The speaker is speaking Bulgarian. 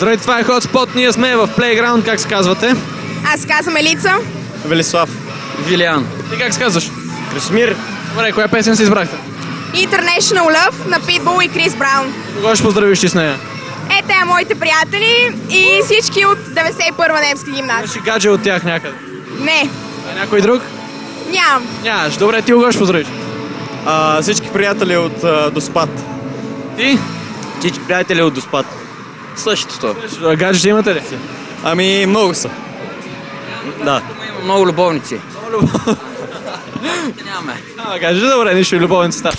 Здравейте, това е Hotspot. Ние сме в Playground. Как се казвате? Аз казвам Елица. Велислав. Вилиан. Ти как се казваш? Красмир. Добре, коя песен си избрахте? International Love на Pitbull и Крис Браун. Кого ще поздравиш ти с нея? Е, те моите приятели и всички от 91-а немска гимназия. Ще гадже от тях някъде. Не, А някой друг? нямам. Нямаш. Добре, ти кого ще поздравиш? А, всички приятели от а, Доспад. Ти? Всички приятели от Доспад. Същото. А гаджета имате ли? Ами много са. Да. Много любовници. Много любовници. Нямаме. А, гаджета, добре, нищо и любовницата.